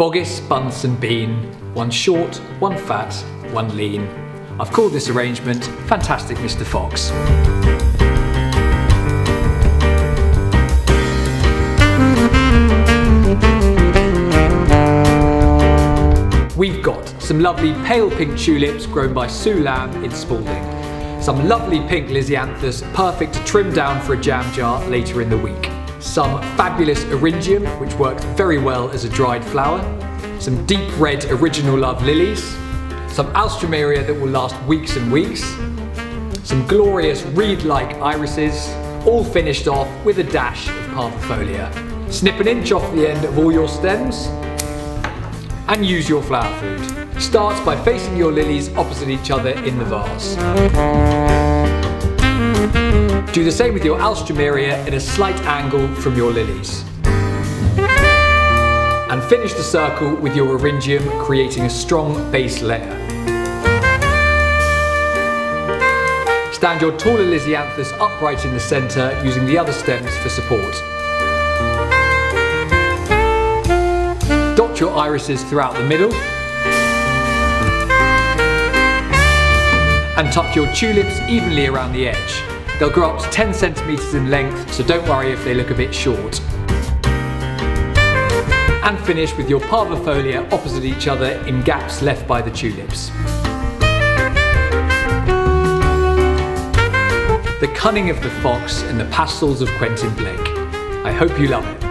Boggis, Bunce and Bean, one short, one fat, one lean. I've called this arrangement Fantastic Mr. Fox. We've got some lovely pale pink tulips grown by Sue Lamb in Spalding. Some lovely pink Lisianthus, perfect to trim down for a jam jar later in the week some fabulous eryngium, which works very well as a dried flower, some deep red original love lilies, some alstroemeria that will last weeks and weeks, some glorious reed-like irises, all finished off with a dash of parvifolia. Snip an inch off the end of all your stems and use your flower food. Start by facing your lilies opposite each other in the vase. Do the same with your alstroemeria in a slight angle from your lilies. And finish the circle with your eryngium, creating a strong base layer. Stand your taller Lisianthus upright in the centre using the other stems for support. Dot your irises throughout the middle and tuck your tulips evenly around the edge. They'll grow up to 10 centimetres in length, so don't worry if they look a bit short. And finish with your parvifolia opposite each other in gaps left by the tulips. The cunning of the fox and the pastels of Quentin Blake. I hope you love it.